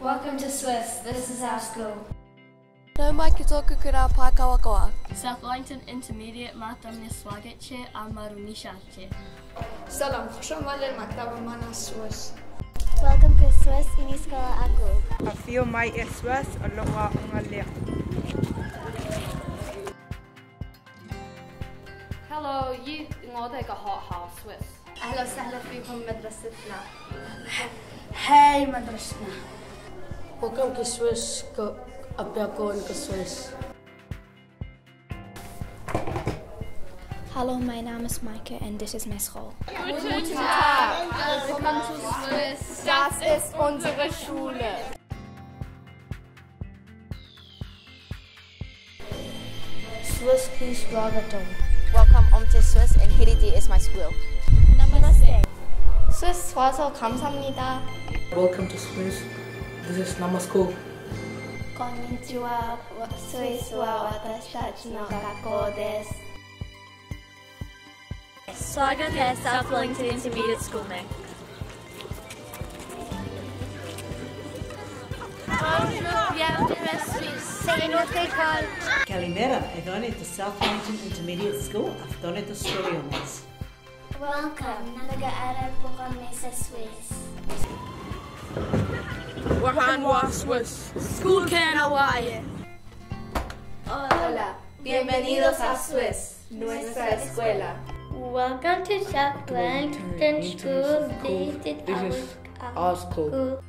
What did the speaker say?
Welcome to SWIS. This is our school. Nau mai ki tōku kura Pākawakoa. South Wellington Intermediate Mātamia Swagetshe a Marunishake. Salam, Khoshomale Maktaba Mana SWIS. Welcome to SWIS Iniskola Aku. A fio mai SWIS aloha o ngā lea. Hello, you 我哋嘅學校 SWIS. أهلا وسهلا فيكم مدرستنا. Hey مدرستنا. Pokam kiswes ke apiakon kiswes. Hello, my Name is Maike and this is my School. Guten Tag, willkommen zu SWIS. Das ist unsere Schule. SWIS Peace Wagaton. Welcome home to SWIS and Hiriti is my school. Namaste. SWIS Swazo Kamsamnida. Welcome to SWIS. This is Namasko. こんにちは。スイスは私たちの学校です。Swagat at South Wellington Intermediate School Nick. Bonjour, bienvenue à Suisse. C'est notre école. Kalimera, Evone at the South Wellington Intermediate School, Afdone at Australians. Welcome, Nalaga po kami sa SWIS. Wahanwa SWIS. School can Hawaii. Hola, bienvenidos a SWIS, nuestra escuela. Welcome to South Wellington School. This is Our school.